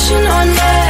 Wishing on everyone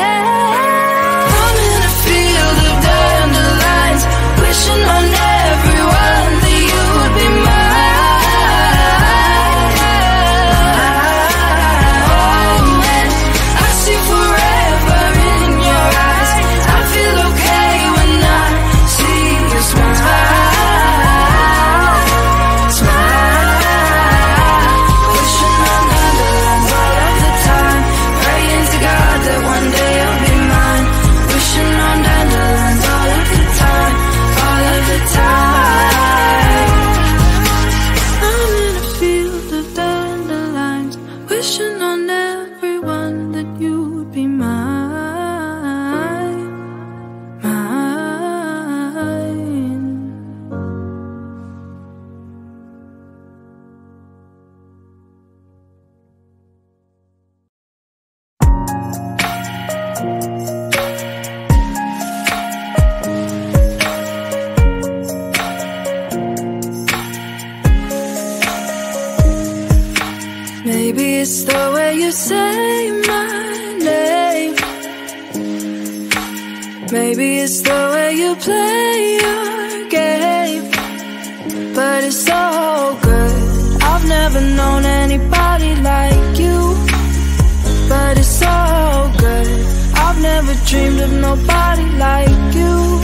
dreamed of nobody like you.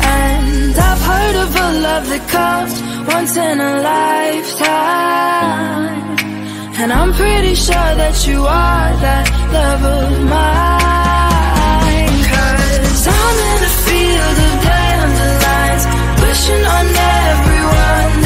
And I've heard of a love that comes once in a lifetime. And I'm pretty sure that you are that love of mine. Cause I'm in a field of dandelions, wishing on everyone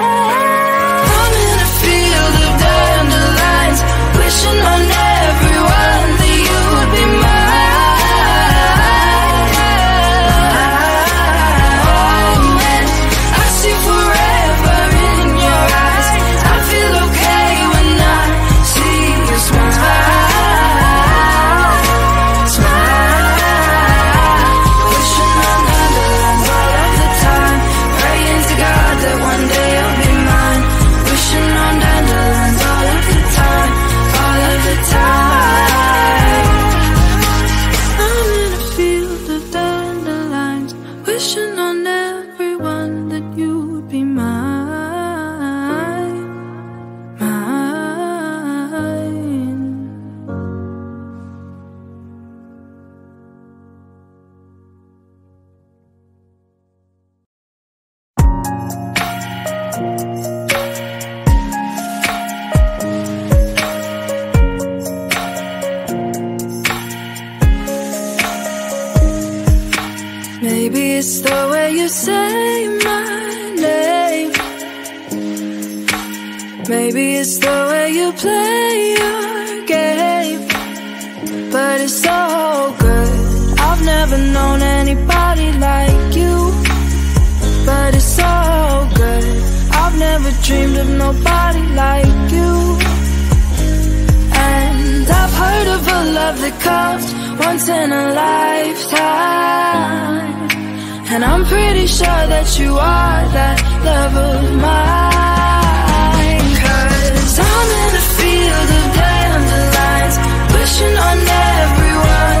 But it's so good. I've never known anybody like you. But it's so good. I've never dreamed of nobody like you. And I've heard of a love that comes once in a lifetime. And I'm pretty sure that you are that love of mine. Wishing on everyone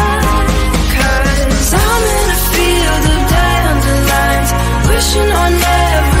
Wishing on everyone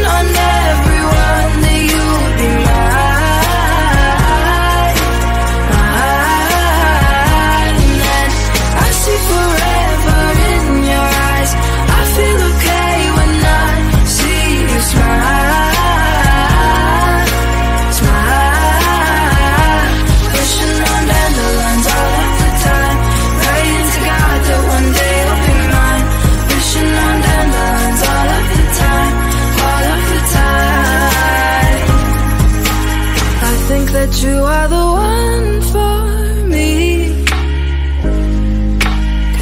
On everyone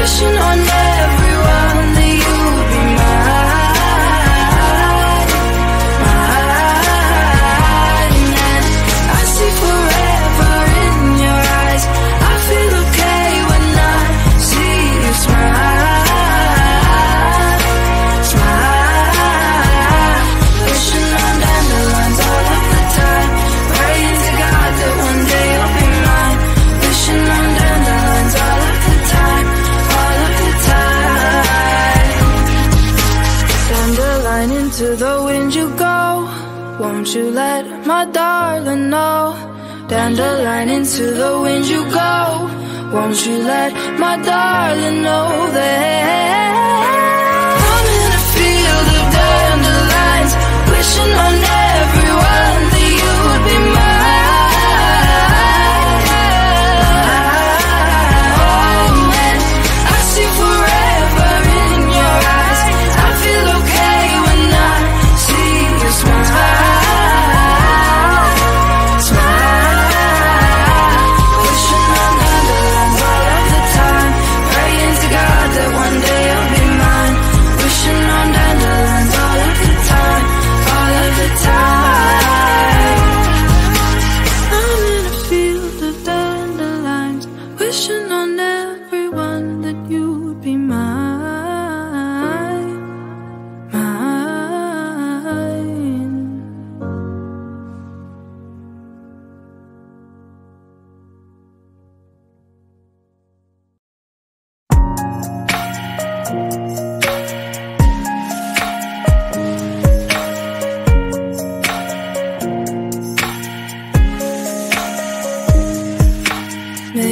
Wishing on everyone Dandelion into the wind you go. Won't you let my darling know that I'm in a field of dandelions, wishing on everyone